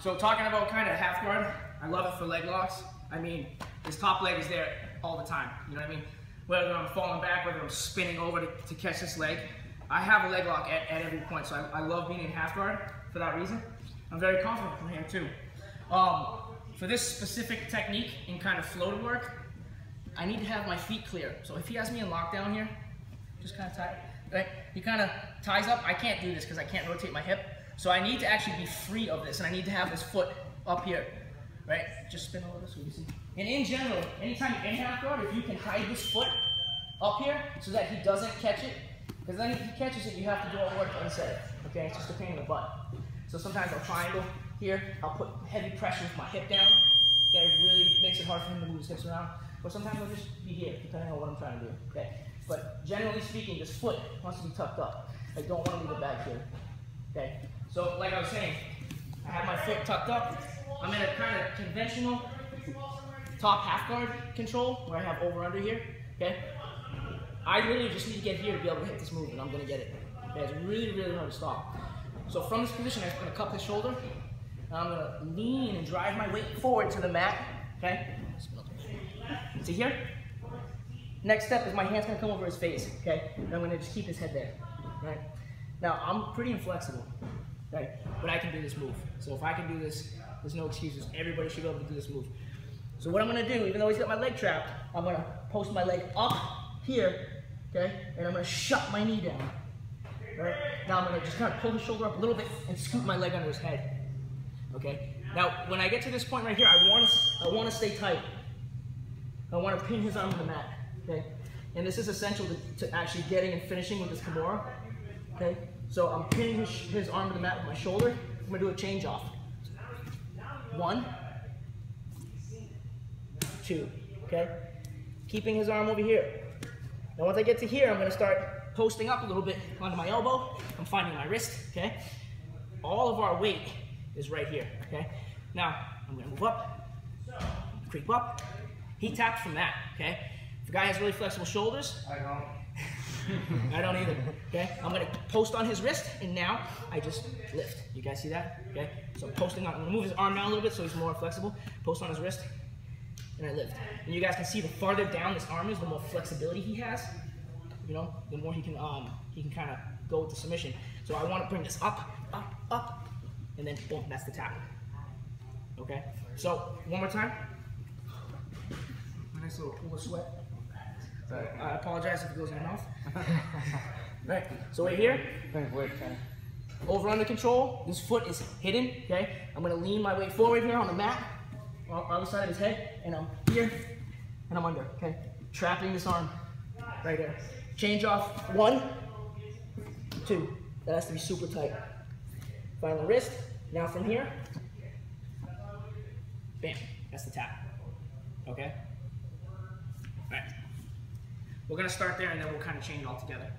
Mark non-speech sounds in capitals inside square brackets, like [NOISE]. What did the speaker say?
So talking about kind of half guard, I love it for leg locks. I mean, this top leg is there all the time. You know what I mean? Whether I'm falling back, whether I'm spinning over to, to catch this leg, I have a leg lock at, at every point. So I, I, love being in half guard for that reason. I'm very confident from here too. Um, for this specific technique in kind of flow to work, I need to have my feet clear. So if he has me in lockdown here, just kind of tie, right? He kind of ties up. I can't do this because I can't rotate my hip. So I need to actually be free of this, and I need to have this foot up here, right? Just spin a little so you see. And in general, anytime in half guard, if you can hide this foot up here so that he doesn't catch it, because then if he catches it, you have to do all the work instead. Okay, it's just a pain in the butt. So sometimes I'll triangle here, I'll put heavy pressure with my hip down. Okay, it really makes it hard for him to move his hips around. But sometimes I'll just be here, depending on what I'm trying to do. Okay, but generally speaking, this foot wants to be tucked up. I don't want to leave it back here. Okay, so like I was saying, I have my foot tucked up. I'm in a kind of conventional top half guard control where I have over under here. Okay, I really just need to get here to be able to hit this move, and I'm gonna get it. Okay, it's really really hard to stop. So from this position, I'm gonna cup his shoulder. I'm gonna lean and drive my weight forward to the mat. Okay, see here. Next step is my hand's gonna come over his face. Okay, and I'm gonna just keep his head there. Right. Now I'm pretty inflexible. Okay, but I can do this move. So if I can do this, there's no excuses. Everybody should be able to do this move. So what I'm gonna do, even though he's got my leg trapped, I'm gonna post my leg up here, okay, and I'm gonna shut my knee down. Right? Now I'm gonna just kind of pull his shoulder up a little bit and scoop my leg under his head. Okay. Now when I get to this point right here, I want to I want to stay tight. I want to pin his arm to the mat. Okay. And this is essential to, to actually getting and finishing with this Kimura. Okay. So I'm pinning his, his arm to the mat with my shoulder. I'm gonna do a change off. One, two. Okay. Keeping his arm over here. Now once I get to here, I'm gonna start posting up a little bit onto my elbow. I'm finding my wrist, okay? All of our weight is right here, okay? Now, I'm gonna move up, creep up. He taps from that, okay? If a guy has really flexible shoulders, I don't. [LAUGHS] I don't either, okay? I'm gonna post on his wrist, and now I just lift. You guys see that, okay? So posting on, I'm gonna move his arm down a little bit so he's more flexible. Post on his wrist, and I lift. And you guys can see the farther down this arm is, the more flexibility he has. You know, the more he can um he can kind of go with the submission. So I want to bring this up, up, up, and then boom, that's the tap. Okay. So one more time. Nice little pool of sweat. I apologize if it goes in my mouth. [LAUGHS] right. So right here, over under control. This foot is hidden. Okay. I'm gonna lean my weight forward here on the mat on the other side of his head, and I'm here, and I'm under, okay? Trapping this arm right there. Change off, one, two. That has to be super tight. Find the wrist, now from here, bam, that's the tap, okay? All right. We're gonna start there and then we'll kind of change all together.